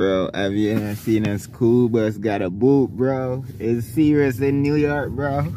Bro, have you seen a school bus got a boot, bro? It's serious in New York, bro.